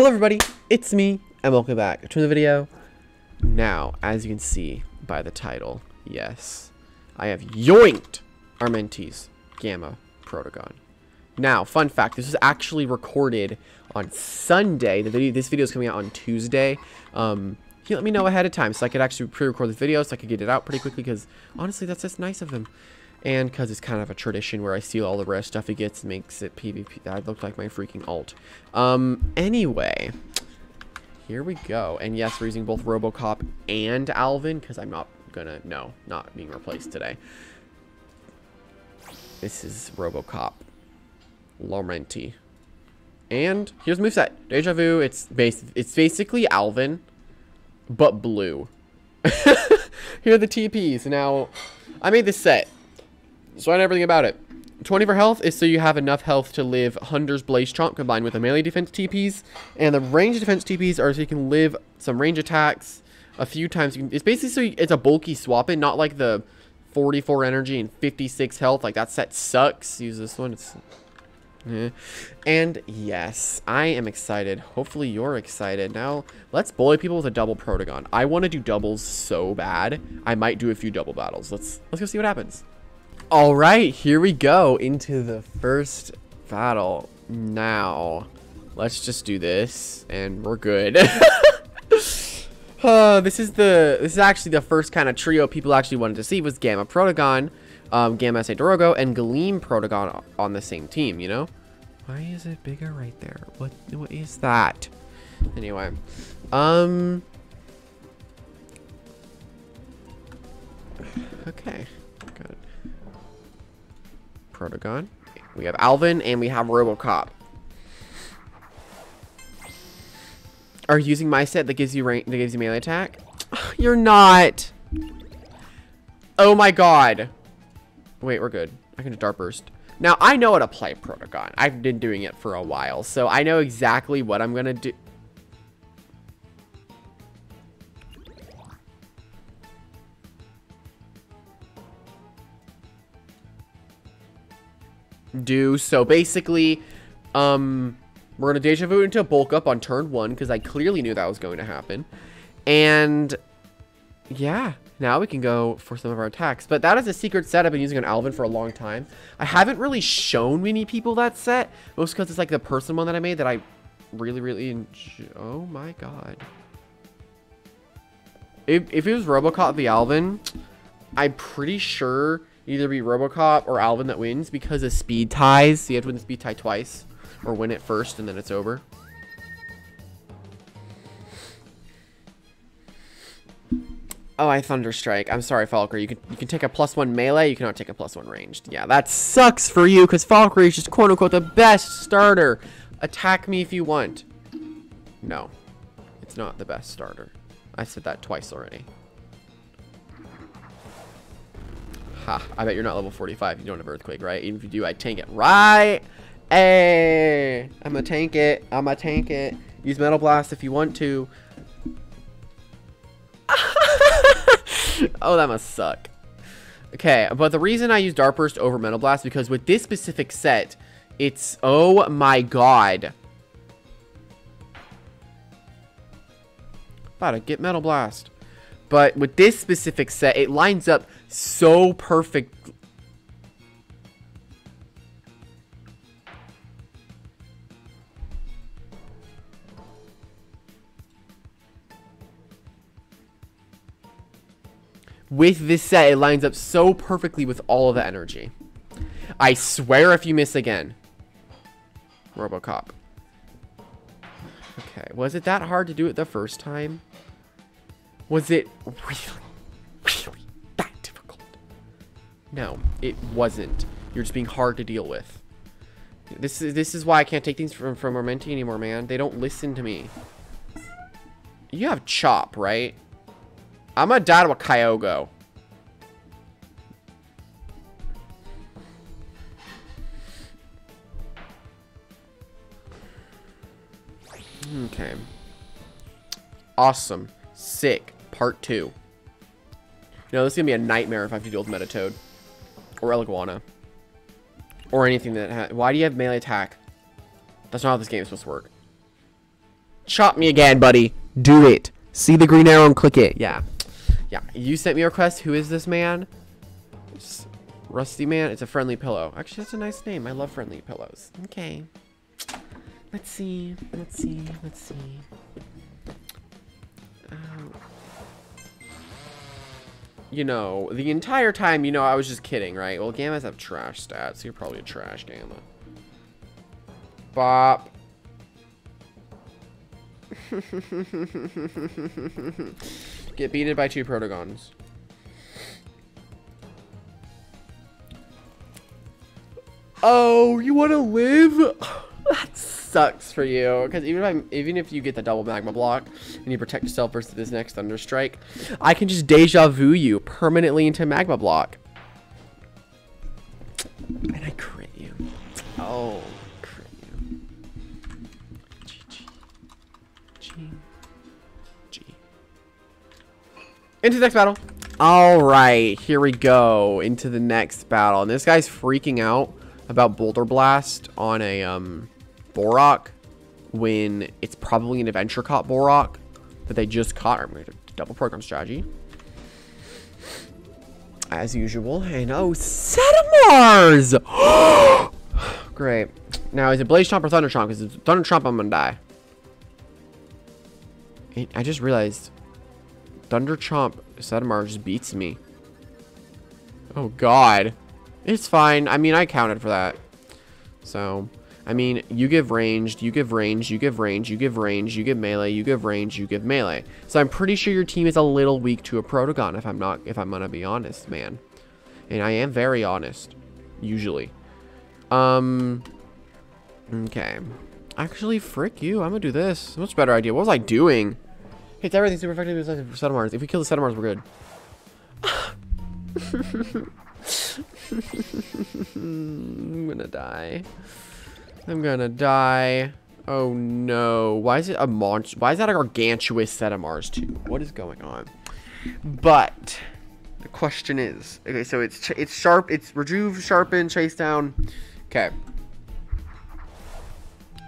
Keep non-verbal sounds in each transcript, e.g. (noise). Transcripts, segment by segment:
Hello everybody, it's me, and welcome back to the video. Now, as you can see by the title, yes, I have yoinked Armenti's Gamma Protogon. Now, fun fact, this was actually recorded on Sunday. The video, this video is coming out on Tuesday. Um, he let me know ahead of time so I could actually pre-record this video so I could get it out pretty quickly because honestly, that's just nice of him. And because it's kind of a tradition where I steal all the rare stuff he gets and makes it PvP. That looked like my freaking alt. Um, anyway, here we go. And yes, we're using both Robocop and Alvin because I'm not gonna, no, not being replaced today. This is Robocop. Laurenti. And here's the moveset. Deja Vu, it's base it's basically Alvin, but blue. (laughs) Here are the TPs. Now, I made this set. So I know everything about it. 20 for health is so you have enough health to live Hunter's Blaze Chomp combined with the melee defense TPs. And the range defense TPs are so you can live some range attacks a few times. It's basically so you, it's a bulky swap in, not like the 44 energy and 56 health. Like that set sucks. Use this one. It's. And yes, I am excited. Hopefully you're excited. Now, let's bully people with a double Protogon. I want to do doubles so bad. I might do a few double battles. Let's let's go see what happens. All right, here we go into the first battle. Now, let's just do this and we're good. (laughs) uh, this is the this is actually the first kind of trio people actually wanted to see was Gamma Protogon, um, Gamma Dorogo, and Gleam Protogon on the same team, you know? Why is it bigger right there? What what is that? Anyway, um (sighs) Okay. Good. Protogon. We have Alvin and we have Robocop. Are you using my set that gives you range that gives you melee attack? (sighs) You're not. Oh my god. Wait, we're good. I can do Dart Burst. Now, I know how to play Protogon. I've been doing it for a while, so I know exactly what I'm going to do. Do so basically, um, we're going to Deja Vu into Bulk Up on turn one, because I clearly knew that was going to happen. And, yeah, now we can go for some of our attacks. But that is a secret set I've been using on Alvin for a long time. I haven't really shown many people that set, most because it's like the person one that I made that I really, really enjoy. Oh my god. If, if it was Robocop the Alvin, I'm pretty sure either be Robocop or Alvin that wins because of speed ties. So you have to win the speed tie twice or win it first and then it's over. Oh, I Thunderstrike. I'm sorry, Falkyrie. You can you can take a plus one melee. You cannot take a plus one ranged. Yeah, that sucks for you because Falkyrie is just quote unquote the best starter. Attack me if you want. No, it's not the best starter. I said that twice already. Ha, I bet you're not level 45. You don't have Earthquake, right? Even if you do, I tank it. Right? Hey, I'm gonna tank it. I'm gonna tank it. Use Metal Blast if you want to. (laughs) oh, that must suck. Okay, but the reason I use Dark Burst over Metal Blast because with this specific set, it's... Oh my god. About to get Metal Blast. But with this specific set, it lines up so perfect. With this set, it lines up so perfectly with all of the energy. I swear if you miss again. Robocop. Okay, was it that hard to do it the first time? Was it really, really that difficult? No, it wasn't. You're just being hard to deal with. This is this is why I can't take things from from Armenti anymore, man. They don't listen to me. You have Chop, right? I'm gonna die to a Kyogre. Okay. Awesome. Sick. Part 2. You know, this is going to be a nightmare if I have to deal with Metatoad. Or Eliguana. Or anything that Why do you have melee attack? That's not how this game is supposed to work. Chop me again, buddy. Do it. See the green arrow and click it. Yeah. Yeah. You sent me a request. Who is this man? It's Rusty Man. It's a friendly pillow. Actually, that's a nice name. I love friendly pillows. Okay. Let's see. Let's see. Let's see. Um, you know, the entire time, you know, I was just kidding, right? Well, Gammas have trash stats. You're probably a trash Gamma. Bop. (laughs) Get beaten by two Protogons. Oh, you want to live? (sighs) that sucks for you. Because even if I'm, even if you get the double magma block and you protect yourself versus this next thunder strike, I can just deja vu you permanently into magma block. And I crit you. Oh, crit you. GG. G. G. Into the next battle. All right, here we go into the next battle. And this guy's freaking out about Boulder Blast on a um, Borak when it's probably an Adventure Caught Borak that they just caught. I'm going to double program strategy. As usual. And oh, Setamars! (gasps) Great. Now, is it Blaze Chomp or Thunder Chomp? Because it's Thunder Chomp, I'm going to die. I just realized Thunder Chomp Setamar just beats me. Oh, God. It's fine. I mean, I counted for that. So, I mean, you give ranged, you give range, you give range, you give range, you give melee, you give range, you give melee. So I'm pretty sure your team is a little weak to a Protogon if I'm not, if I'm gonna be honest, man. And I am very honest, usually. Um, okay. Actually, frick you. I'm gonna do this. Much better idea. What was I doing? Hits everything super effective besides Setamars. If we kill the Setamars, we're good. (laughs) I'm gonna die. I'm gonna die. Oh no. Why is it a monster? Why is that a gargantuous Setamars too? What is going on? But the question is, okay, so it's it's sharp, it's rejuve, sharpen, chase down. Okay.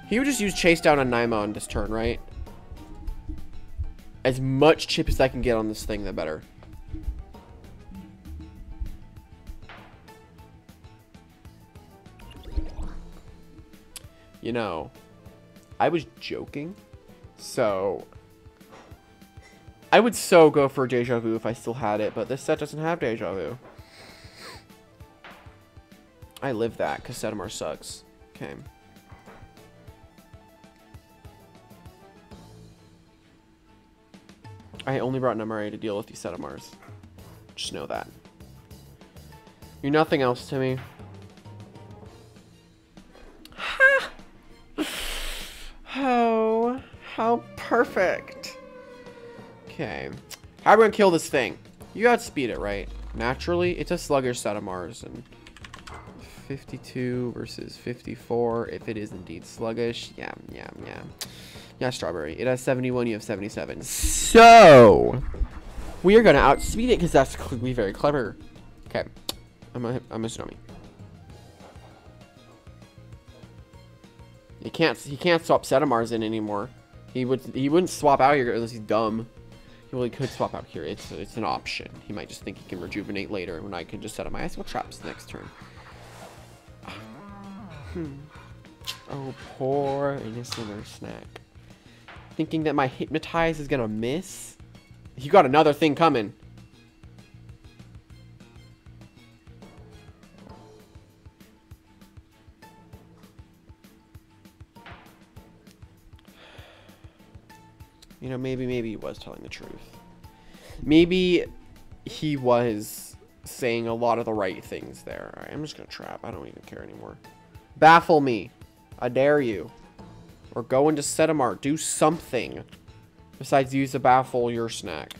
He would just use chase down on Naima on this turn, right? As much chip as I can get on this thing, the better. You know, I was joking. So, I would so go for Deja Vu if I still had it, but this set doesn't have Deja Vu. I live that, because Setamar sucks. Okay. I only brought Nemare to deal with these Setamars. Just know that. You're nothing else to me. We gonna kill this thing? You outspeed it, right? Naturally, it's a sluggish Setamars, and 52 versus 54, if it is indeed sluggish. Yeah, yeah, yeah. Yeah, Strawberry. It has 71, you have 77. So, we are gonna outspeed it, because that's gonna be very clever. Okay. I'm a, I'm a Tsunami. He can't he can't swap Setamars in anymore. He would he wouldn't swap out here unless he's dumb. He really could swap out here. It's it's an option. He might just think he can rejuvenate later when I can just set up my icicle traps next turn. Hmm. Oh, poor innocent snack. Thinking that my hypnotize is gonna miss. You got another thing coming. You know, maybe, maybe he was telling the truth. Maybe he was saying a lot of the right things there. I'm just to trap. I don't even care anymore. Baffle me. I dare you. Or go into Setamar. Do something. Besides use a baffle your snack.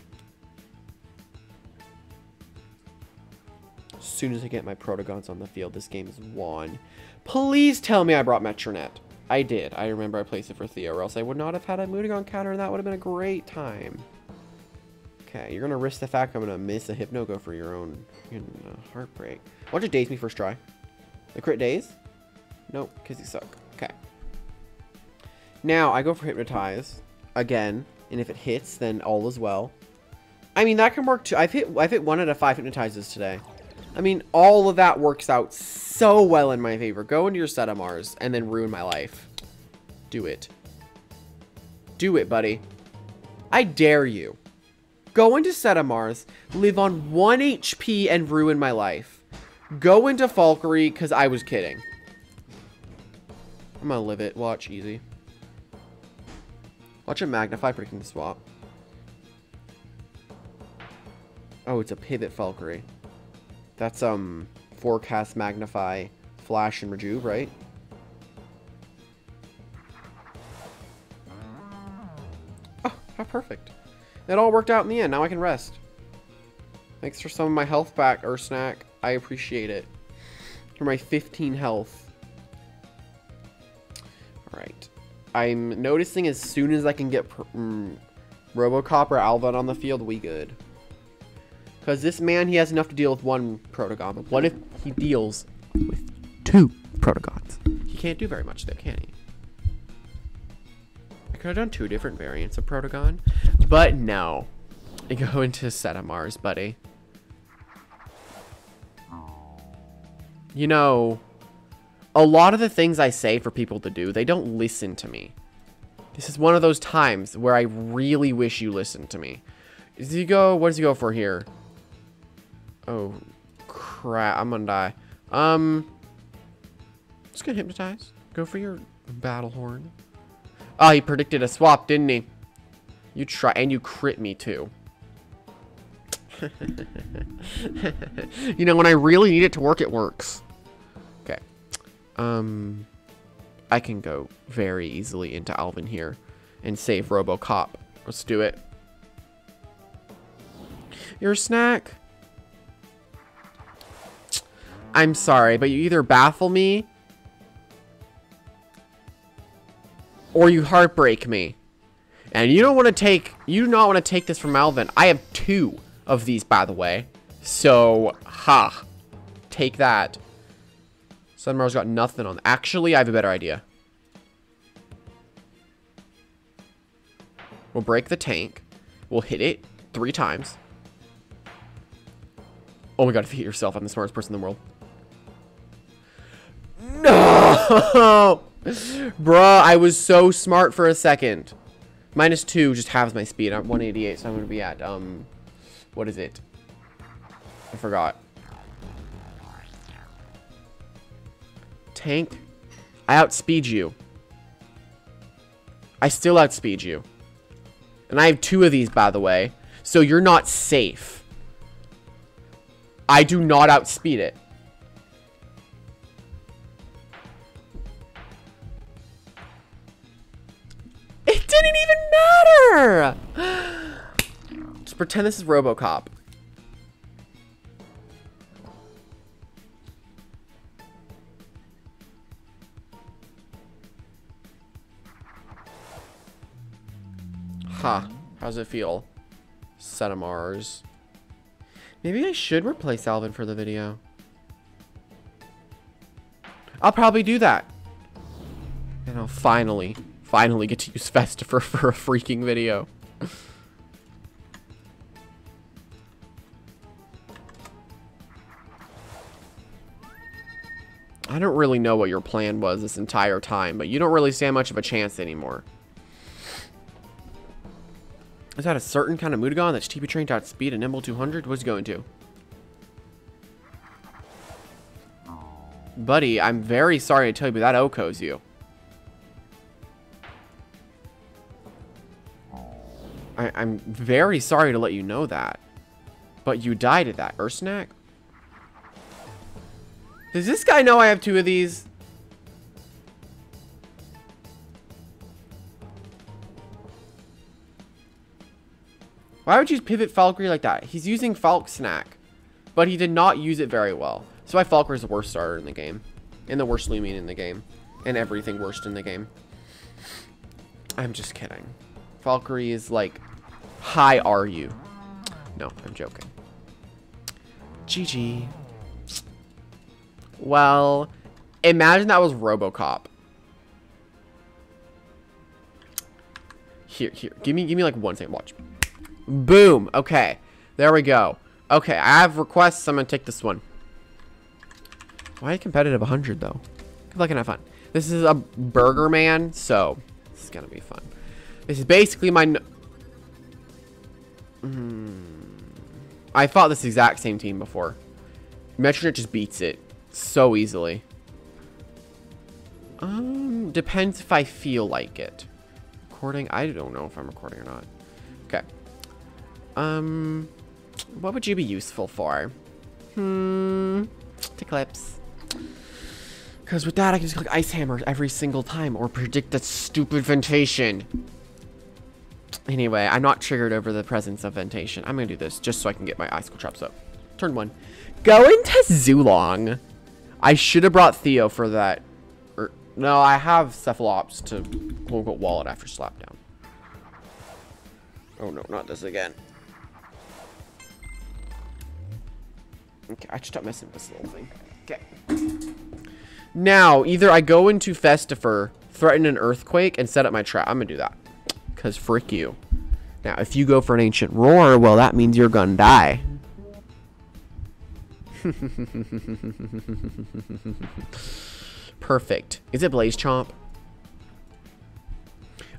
As soon as I get my Protogons on the field, this game is won. Please tell me I brought Metronet. I did. I remember I placed it for Theo, or else I would not have had a Moodagon counter, and that would have been a great time. Okay, you're going to risk the fact I'm going to miss a Hypno Go for your own you know, heartbreak. Why don't you daze me first try? The crit daze? Nope, because you suck. Okay. Now, I go for Hypnotize, again, and if it hits, then all is well. I mean, that can work too. I've hit, I've hit one out of five hypnotizes today. I mean, all of that works out so well in my favor. Go into your Setamars and then ruin my life. Do it. Do it, buddy. I dare you. Go into Setamars, live on 1 HP, and ruin my life. Go into Falkyrie, because I was kidding. I'm gonna live it. Watch, easy. Watch it magnify predicting the swap. Oh, it's a pivot Falkyrie. That's, um, forecast, magnify, flash, and rejuve, right? Oh, how perfect. It all worked out in the end. Now I can rest. Thanks for some of my health back, Ursnack. I appreciate it. For my 15 health. Alright. I'm noticing as soon as I can get um, Robocop or Alvin on the field, we good. Because this man, he has enough to deal with one Protogon. But what if he deals with two Protogons? He can't do very much there, can he? I could have done two different variants of Protogon. But no. I go into Setamars, buddy. You know, a lot of the things I say for people to do, they don't listen to me. This is one of those times where I really wish you listened to me. Does he go, what does he go for here? Oh, crap, I'm gonna die. Um, just get hypnotized. Go for your battle horn. Oh, he predicted a swap, didn't he? You try, and you crit me too. (laughs) you know, when I really need it to work, it works. Okay. Um, I can go very easily into Alvin here and save Robocop. Let's do it. Your snack. I'm sorry, but you either baffle me or you heartbreak me. And you don't want to take, you do not want to take this from Alvin. I have two of these, by the way. So, ha. Take that. Sunmar's got nothing on. Actually, I have a better idea. We'll break the tank. We'll hit it three times. Oh my god, defeat yourself. I'm the smartest person in the world. (laughs) Bruh, I was so smart for a second. Minus two just halves my speed. I'm 188, so I'm going to be at, um, what is it? I forgot. Tank, I outspeed you. I still outspeed you. And I have two of these, by the way. So you're not safe. I do not outspeed it. Didn't even matter! Just pretend this is Robocop. Ha. Huh. How's it feel? Setamars. Maybe I should replace Alvin for the video. I'll probably do that. And I'll finally, finally get to use Festifer for a freaking video. I don't really know what your plan was this entire time, but you don't really stand much of a chance anymore. Is that a certain kind of Mutagon that's TP trained out speed and nimble 200? What's going to? Buddy, I'm very sorry to tell you, but that OHKO's you. I, am very sorry to let you know that. But you died at that. Ursnack? Does this guy know I have two of these? Why would you pivot Falkyrie like that? He's using Falk Snack. But he did not use it very well. So why Falkyrie is the worst starter in the game. And the worst Loomian in the game. And everything worst in the game. I'm just kidding. Falkyrie is like, high are you? No, I'm joking. GG. Well, imagine that was Robocop. Here, here. Give me, give me like one second. Watch. Boom. Okay. There we go. Okay, I have requests. I'm gonna take this one. Why competitive 100 though? Good luck and have fun. This is a Burger Man, so this is gonna be fun. This is basically my. Mm. I fought this exact same team before. Metronet just beats it so easily. Um, depends if I feel like it. Recording? I don't know if I'm recording or not. Okay. Um, what would you be useful for? Hmm, to clips. Because with that, I can just click Ice Hammer every single time or predict that stupid Ventation. Anyway, I'm not triggered over the presence of Ventation. I'm going to do this just so I can get my Icicle Traps up. Turn one. Go into Zulong. I should have brought Theo for that. Or, no, I have Cephalops to quote unquote wallet after Slapdown. Oh no, not this again. Okay, I should stop messing with this little thing. Okay. Now, either I go into Festifer, threaten an earthquake, and set up my trap. I'm gonna do that. Because frick you. Now, if you go for an Ancient Roar, well, that means you're gonna die. (laughs) Perfect. Is it Blaze Chomp?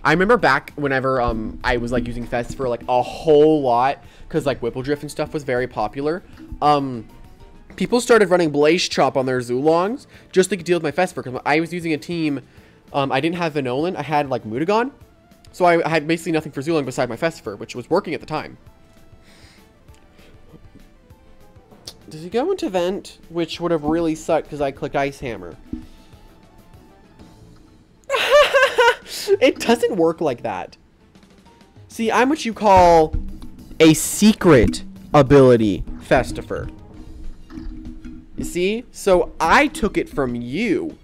I remember back whenever um I was like using Fest for like a whole lot because like Whipple Drift and stuff was very popular. Um, people started running Blaze Chomp on their Zulongs just to deal with my Fest because I was using a team. Um, I didn't have Venolan. I had like Mutagon, so I had basically nothing for Zulong beside my Festifer, which was working at the time. Does he go into Vent, which would have really sucked because I clicked Ice Hammer. (laughs) it doesn't work like that. See, I'm what you call a secret ability Festifer. You see? So I took it from you.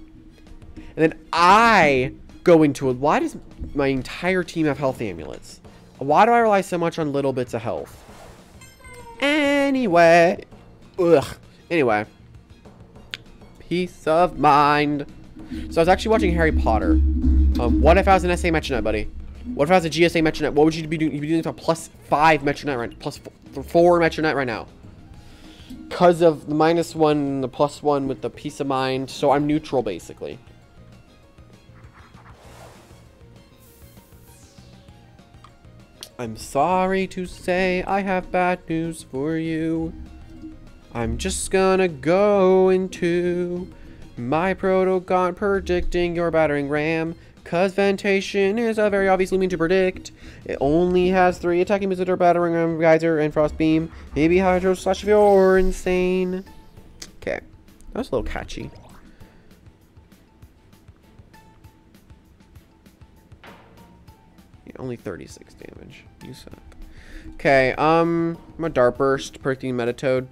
And then I go into it. Why does my entire team have health amulets? Why do I rely so much on little bits of health? Anyway. Ugh. Anyway. Peace of mind. So I was actually watching Harry Potter. Um, what if I was an SA Metronet, buddy? What if I was a GSA Metronet? What would you be doing? You'd be doing a plus five Metronet right plus four Metronet right now. Because of the minus one, and the plus one with the peace of mind. So I'm neutral, basically. I'm sorry to say I have bad news for you. I'm just gonna go into my Protogon predicting your battering ram. Cause Ventation is a very obviously mean to predict. It only has three attacking visitor, battering ram, geyser, and frost beam. Maybe hydro slash if you're insane. Okay. That was a little catchy. Only 36 damage. You suck. Okay, um, I'm a Dart Burst, predicting Metatoad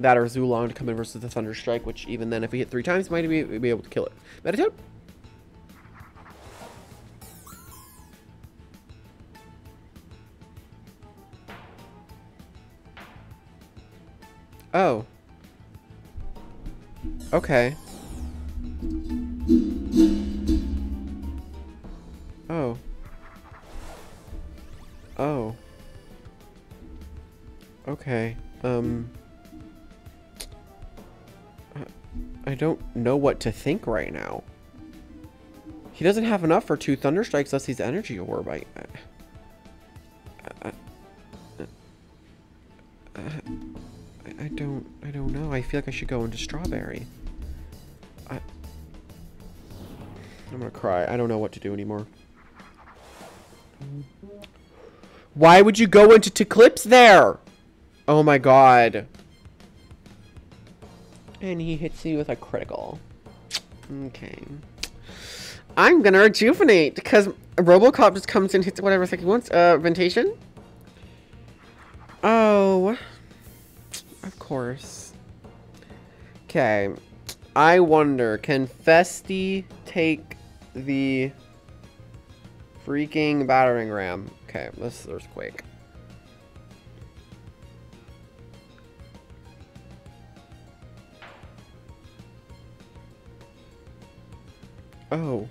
that or Zulong to come in versus the Thunder Strike, which even then, if we hit three times, might be, be able to kill it. Metatoad? Oh. Okay. Know what to think right now. He doesn't have enough for two Thunder Strikes unless he's Energy Orb. I, I, I, I, don't, I don't know. I feel like I should go into Strawberry. I, I'm gonna cry. I don't know what to do anymore. Why would you go into Teclipse there? Oh my god. And he hits you with a critical. Okay. I'm gonna rejuvenate because Robocop just comes and hits whatever second he wants. Uh, Ventation? Oh. Of course. Okay. I wonder, can Festi take the freaking battering ram? Okay, this is Earthquake. Oh.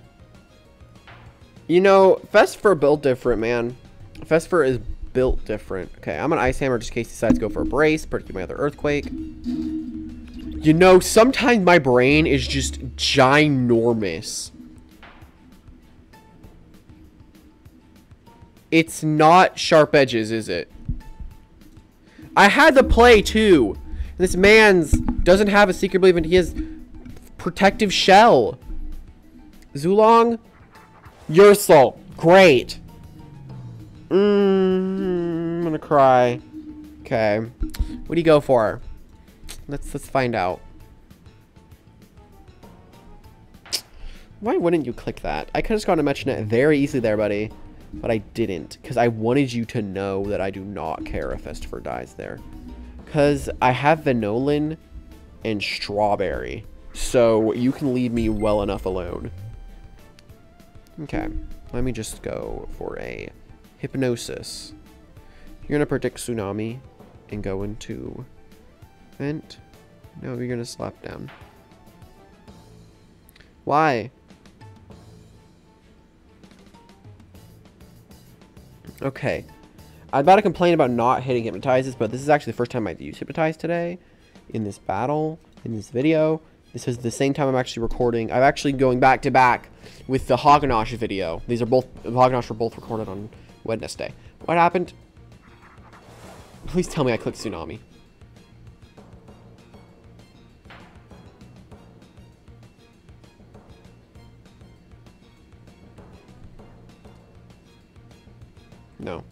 You know, Fesper built different, man. Fesper is built different. Okay, I'm an Ice Hammer just in case he decides to go for a brace, particularly my other Earthquake. You know, sometimes my brain is just ginormous. It's not sharp edges, is it? I had the play, too. This man's doesn't have a secret belief, and he has protective shell. Zulong, Yursel, great. Mm, I'm gonna cry. Okay, what do you go for? Let's let's find out. Why wouldn't you click that? I could have just gone to mention it very easily there, buddy. But I didn't, because I wanted you to know that I do not care if Estifer dies there. Because I have Venolin and Strawberry. So you can leave me well enough alone. Okay, let me just go for a Hypnosis. You're to predict Tsunami and go into Vent. No, you're to slap down. Why? Okay. I'm about to complain about not hitting Hypnotizes, but this is actually the first time I've used Hypnotize today in this battle, in this video. This is the same time I'm actually recording. I'm actually going back to back with the Haganash video. These are both, Haganash were both recorded on Wednesday. What happened? Please tell me I clicked Tsunami. No.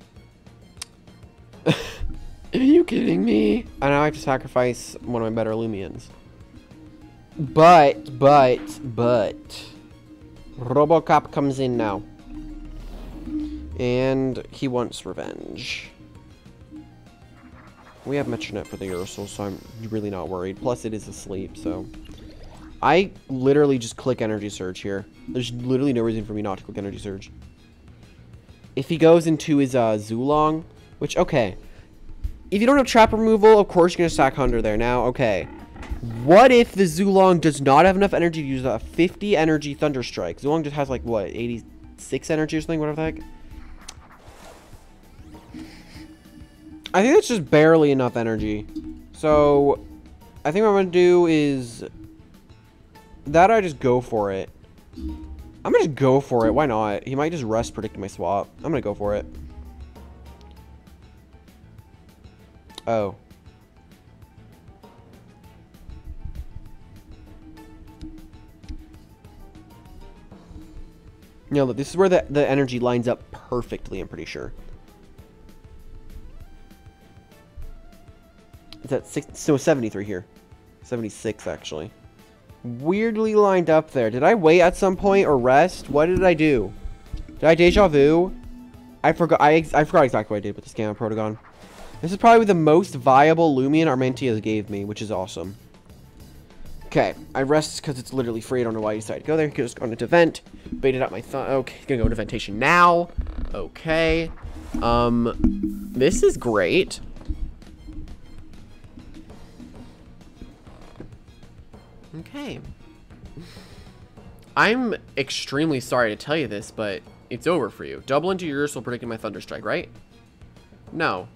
(laughs) Are you kidding me? I now I have to sacrifice one of my better Loomians. But, but, but... Robocop comes in now. And he wants revenge. We have Metronet for the Ursel, so I'm really not worried. Plus, it is asleep, so... I literally just click Energy Surge here. There's literally no reason for me not to click Energy Surge. If he goes into his uh, Zulong, which, okay. If you don't have trap removal, of course you're going to stack Hunter there. Now, okay. What if the Zulong does not have enough energy to use a 50 energy Thunder Strike? Zulong just has like, what, 86 energy or something? Whatever the heck. I think that's just barely enough energy. So, I think what I'm going to do is... That I just go for it. I'm gonna just go for it. Why not? He might just rest predicting my swap. I'm gonna go for it. Oh. No, look, this is where the, the energy lines up perfectly, I'm pretty sure. Is that six? So 73 here. 76, actually weirdly lined up there. Did I wait at some point or rest? What did I do? Did I deja vu? I forgot. I, I forgot exactly what I did with the Scam Protogon. This is probably the most viable Loomian Armentias gave me, which is awesome. Okay, I rest because it's literally free. I don't know why you decided to go there. Just gone into vent, baited out my thumb. Okay, gonna go into ventation now. Okay, um, this is great. Okay. I'm extremely sorry to tell you this, but it's over for you. Double into your will predicting my Thunder Strike, right? No.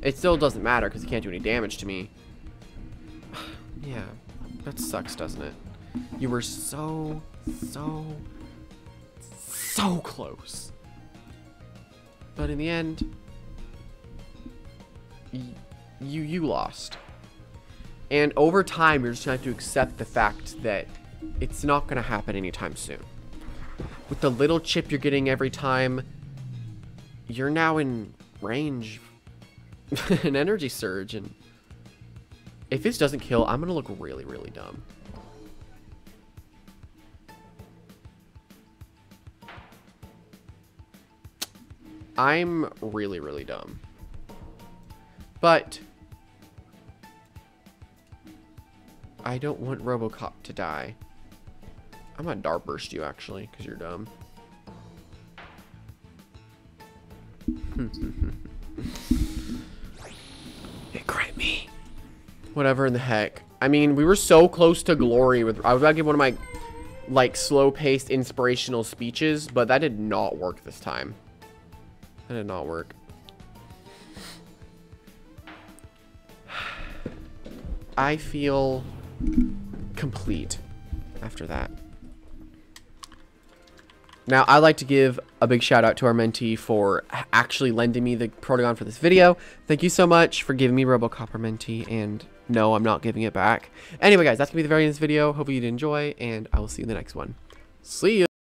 It still doesn't matter because it can't do any damage to me. Yeah, that sucks, doesn't it? You were so, so, so close. But in the end, you, you lost. And over time, you're just to have to accept the fact that it's not going to happen anytime soon. With the little chip you're getting every time, you're now in range (laughs) an energy surge. And if this doesn't kill, I'm going to look really, really dumb. I'm really, really dumb. But I don't want Robocop to die. I'm gonna dart burst you actually, because you're dumb. (laughs) it crit me. Whatever in the heck. I mean, we were so close to glory with I was about to give one of my like slow-paced inspirational speeches, but that did not work this time. That did not work. I feel complete after that. Now, I'd like to give a big shout out to Armenti for actually lending me the Protogon for this video. Thank you so much for giving me Robocop mentee, and no, I'm not giving it back. Anyway, guys, that's going to be the very end of this video. Hopefully you did enjoy, and I will see you in the next one. See you!